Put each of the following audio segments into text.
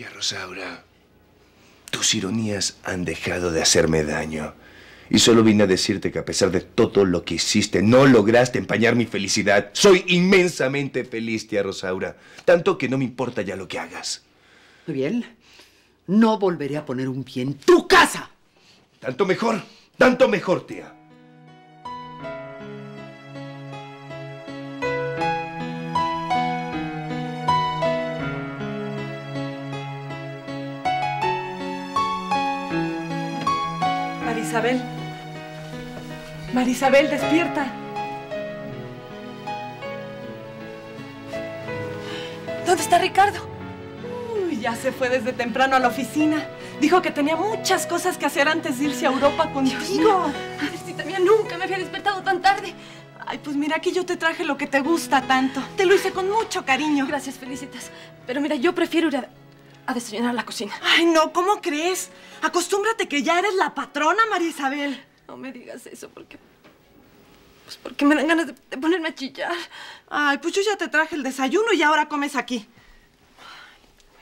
Tía Rosaura, tus ironías han dejado de hacerme daño. Y solo vine a decirte que a pesar de todo lo que hiciste, no lograste empañar mi felicidad. Soy inmensamente feliz, tía Rosaura. Tanto que no me importa ya lo que hagas. Muy bien. No volveré a poner un pie en tu casa. Tanto mejor, tanto mejor, tía. Marisabel. Marisabel, despierta. ¿Dónde está Ricardo? Uy, ya se fue desde temprano a la oficina. Dijo que tenía muchas cosas que hacer antes de irse a Europa contigo. Madrecita mía, nunca me había despertado tan tarde. Ay, pues mira, aquí yo te traje lo que te gusta tanto. Te lo hice con mucho cariño. Gracias, Felicitas. Pero mira, yo prefiero ir a, a desayunar a la cocina. Ay, no, ¿cómo crees? Acostúmbrate que ya eres la patrona, María Isabel. No me digas eso porque... Pues porque me dan ganas de, de ponerme a chillar. Ay, pues yo ya te traje el desayuno y ahora comes aquí.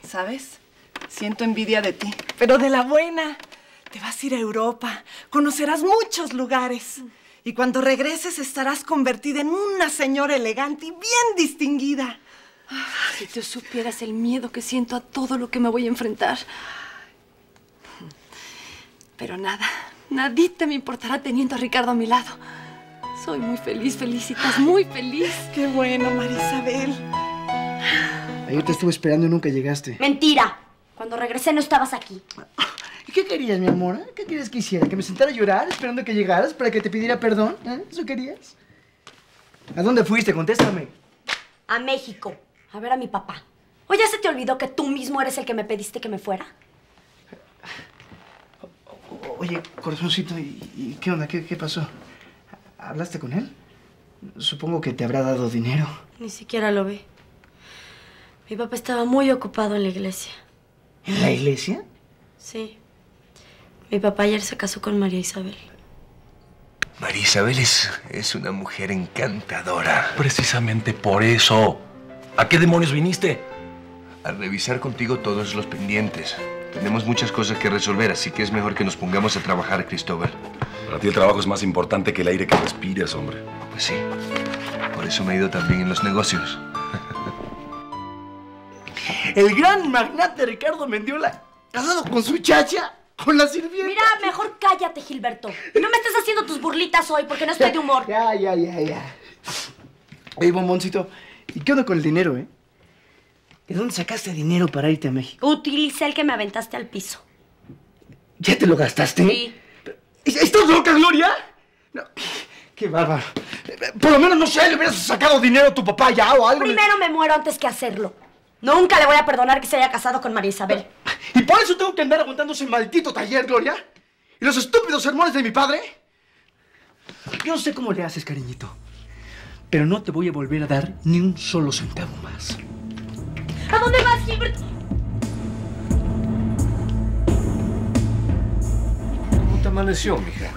¿Sabes? Siento envidia de ti, pero de la buena. Te vas a ir a Europa, conocerás muchos lugares. Y cuando regreses estarás convertida en una señora elegante y bien distinguida. Si tú supieras el miedo que siento a todo lo que me voy a enfrentar. Pero nada, nadita me importará teniendo a Ricardo a mi lado. Soy muy feliz, Felicitas, muy feliz. Qué bueno, Marisabel. Ayer te estuve esperando y nunca llegaste. Mentira. Cuando regresé no estabas aquí. ¿Y qué querías, mi amor? eh? ¿Qué querías que hiciera? ¿Que me sentara a llorar esperando que llegaras para que te pidiera perdón? ¿Eh? ¿Eso querías? ¿A dónde fuiste? Contéstame. A México. A ver a mi papá. ¿O ya se te olvidó que tú mismo eres el que me pediste que me fuera? Oye, corazoncito, ¿y, y qué onda? ¿Qué, qué pasó? ¿Hablaste con él? Supongo que te habrá dado dinero. Ni siquiera lo vi. Mi papá estaba muy ocupado en la iglesia. ¿En la iglesia? Sí. Mi papá ayer se casó con María Isabel. María Isabel es, es una mujer encantadora. Precisamente por eso. ¿A qué demonios viniste? A revisar contigo todos los pendientes. Tenemos muchas cosas que resolver, así que es mejor que nos pongamos a trabajar, Cristóbal. Para ti el trabajo es más importante que el aire que respiras, hombre. Pues sí. Por eso me he ido también en los negocios. El gran magnate Ricardo Mendiola, casado con su chacha, con la sirvienta. Mira, mejor cállate, Gilberto. No me estés haciendo tus burlitas hoy porque no estoy de humor. Ya, ya, ya, ya. Oye, bomboncito, ¿y qué onda con el dinero, eh? ¿De dónde sacaste dinero para irte a México? Utilicé el que me aventaste al piso. ¿Ya te lo gastaste? Sí. ¿Estás loca, Gloria? No, qué bárbaro. Por lo menos, no sé, le hubieras sacado dinero a tu papá ya o algo. Primero me muero antes que hacerlo. Nunca le voy a perdonar que se haya casado con María Isabel. ¿Y por eso tengo que andar aguantando ese maldito taller, Gloria? ¿Y los estúpidos sermones de mi padre? Yo no sé cómo le haces, cariñito. Pero no te voy a volver a dar ni un solo centavo más. ¿A dónde vas, Gilberto? ¿Cómo te amaneció, mija?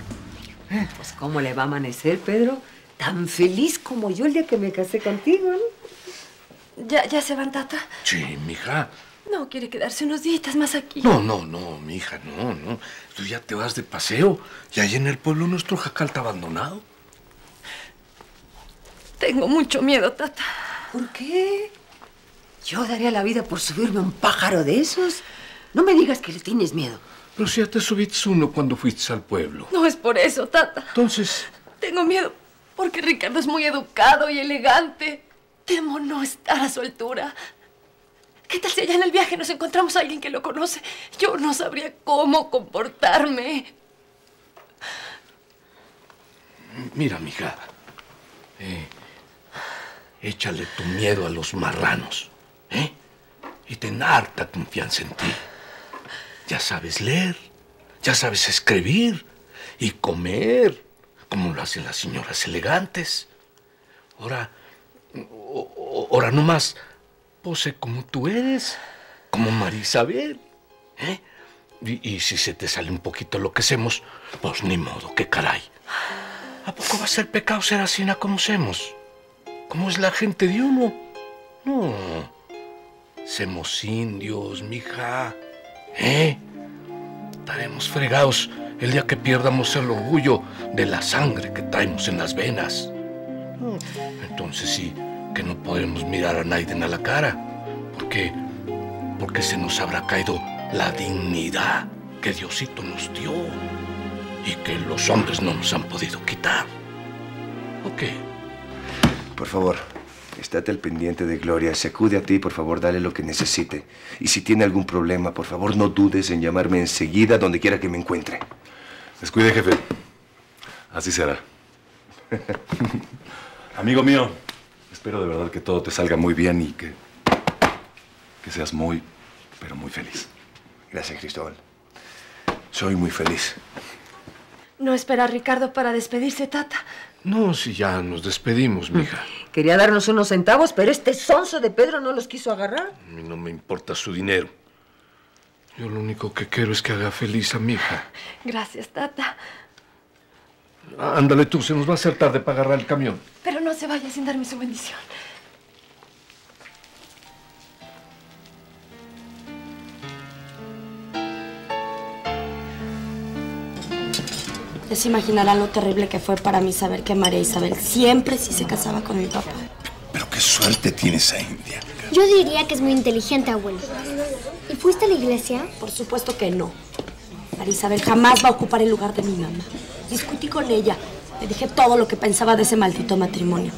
Pues, ¿cómo le va a amanecer, Pedro? Tan feliz como yo el día que me casé contigo, ¿no? ¿Ya, ya se van, Tata? Sí, mija. No, quiere quedarse unos días más aquí. No, no, no, mija, no, no. Tú ya te vas de paseo. Y allí en el pueblo nuestro jacal está abandonado. Tengo mucho miedo, Tata. ¿Por qué? Yo daría la vida por subirme a un pájaro de esos. No me digas que le tienes miedo. Pero si ya te subiste uno cuando fuiste al pueblo. No es por eso, Tata. Entonces, Tengo miedo porque Ricardo es muy educado y elegante. Temo no estar a su altura. ¿Qué tal si allá en el viaje nos encontramos a alguien que lo conoce? Yo no sabría cómo comportarme. mira, mija. Eh, échale tu miedo a los marranos, ¿eh? Y ten harta confianza en ti. Ya sabes leer, ya sabes escribir y comer, como lo hacen las señoras elegantes. Ahora, ahora nomás, pose como tú eres, como María Isabel, ¿eh? Y, si se te sale un poquito lo que hacemos, pues ni modo, qué caray. ¿A poco va a ser pecado ser así na ¿Cómo es la gente de uno? No. Semos indios, mija. ¿Eh? Estaremos fregados el día que pierdamos el orgullo de la sangre que traemos en las venas. Entonces sí, que no podemos mirar a nadie a la cara. Porque, porque se nos habrá caído la dignidad que Diosito nos dio y que los hombres no nos han podido quitar. ¿Ok? Por favor, estate al pendiente de Gloria. Se acude a ti, por favor, dale lo que necesite. Y si tiene algún problema, por favor, no dudes en llamarme enseguida donde quiera que me encuentre. Descuide, jefe. Así será. Amigo mío, espero de verdad que todo te salga muy bien y que, que seas muy, pero muy feliz. Gracias, Cristóbal. Soy muy feliz. No espera a Ricardo para despedirse, Tata. No, si ya nos despedimos, mija. Quería darnos unos centavos, pero este sonso de Pedro no los quiso agarrar. A mí no me importa su dinero. Yo lo único que quiero es que haga feliz a mi hija. Gracias, Tata. Ándale tú, se nos va a hacer tarde para agarrar el camión. Pero no se vaya sin darme su bendición. Ya se imaginarán lo terrible que fue para mí saber que María Isabel siempre sí se casaba con mi papá. Pero qué suerte tiene esa india. Yo diría que es muy inteligente, abuelo. ¿Y fuiste a la iglesia? Por supuesto que no. María Isabel jamás va a ocupar el lugar de mi mamá. Discutí con ella. Le dije todo lo que pensaba de ese maldito matrimonio.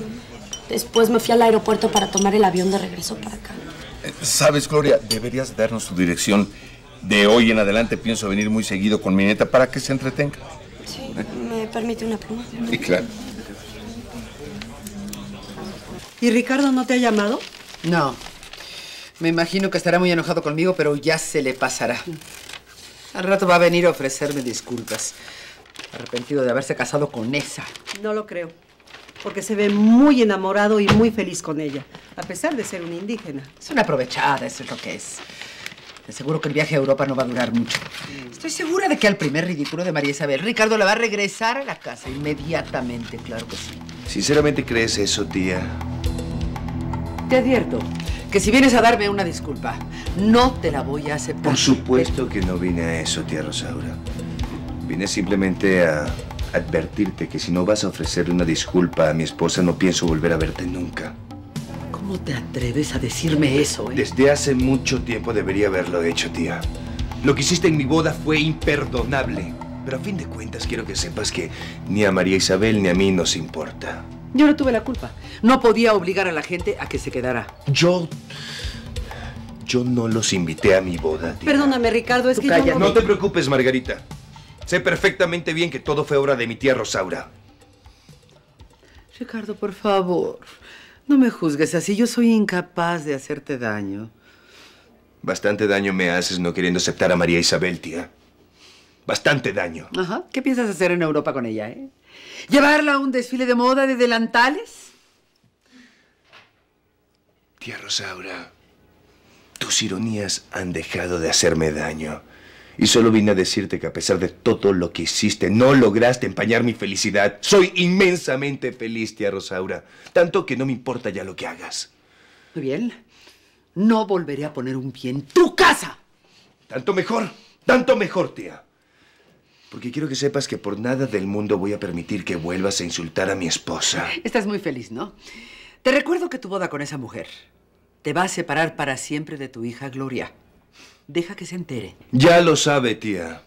Después me fui al aeropuerto para tomar el avión de regreso para acá. Eh, Sabes, Gloria, deberías darnos tu dirección. De hoy en adelante pienso venir muy seguido con mi neta para que se entretenga. Sí, ¿me permite una pluma? Sí, claro. ¿Y Ricardo no te ha llamado? No. Me imagino que estará muy enojado conmigo, pero ya se le pasará. Al rato va a venir a ofrecerme disculpas. Arrepentido de haberse casado con esa. No lo creo. Porque se ve muy enamorado y muy feliz con ella, a pesar de ser un indígena. Es una aprovechada, eso es lo que es. De seguro que el viaje a Europa no va a durar mucho. Estoy segura de que al primer ridículo de María Isabel, Ricardo la va a regresar a la casa inmediatamente, claro que sí. ¿Sinceramente crees eso, tía? Te advierto que si vienes a darme una disculpa, no te la voy a aceptar. Por supuesto que no vine a eso, tía Rosaura. Vine simplemente a advertirte que si no vas a ofrecerle una disculpa a mi esposa, no pienso volver a verte nunca. ¿Cómo te atreves a decirme eso, eh? Desde hace mucho tiempo debería haberlo hecho, tía. Lo que hiciste en mi boda fue imperdonable. Pero a fin de cuentas quiero que sepas que ni a María Isabel ni a mí nos importa. Yo no tuve la culpa. No podía obligar a la gente a que se quedara. Yo... Yo no los invité a mi boda, tía. Perdóname, Ricardo, es Tú que calla, yo No te preocupes, Margarita. Sé perfectamente bien que todo fue obra de mi tía Rosaura. Ricardo, por favor, no me juzgues así. Yo soy incapaz de hacerte daño. Bastante daño me haces no queriendo aceptar a María Isabel, tía. Bastante daño. Ajá. ¿Qué piensas hacer en Europa con ella, eh? ¿Llevarla a un desfile de moda de delantales? Tía Rosaura, tus ironías han dejado de hacerme daño. Y solo vine a decirte que a pesar de todo lo que hiciste, no lograste empañar mi felicidad. Soy inmensamente feliz, tía Rosaura. Tanto que no me importa ya lo que hagas. Muy bien. No volveré a poner un pie en tu casa. Tanto mejor, tanto mejor, tía. Porque quiero que sepas que por nada del mundo voy a permitir que vuelvas a insultar a mi esposa. Estás muy feliz, ¿no? Te recuerdo que tu boda con esa mujer te va a separar para siempre de tu hija Gloria. Deja que se entere. Ya lo sabe, tía.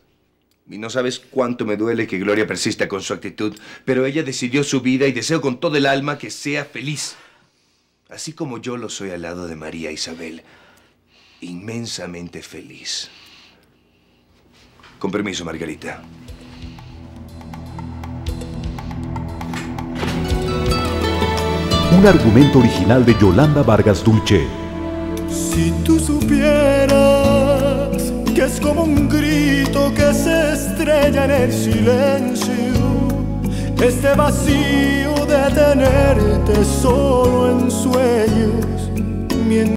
Y no sabes cuánto me duele que Gloria persista con su actitud, pero ella decidió su vida y deseo con todo el alma que sea feliz. Así como yo lo soy al lado de María Isabel. Inmensamente feliz. Con permiso, Margarita. Un argumento original de Yolanda Vargas Dulce. Si tú supieras es como un grito que se estrella en el silencio, este vacío de tenerte solo en sueños,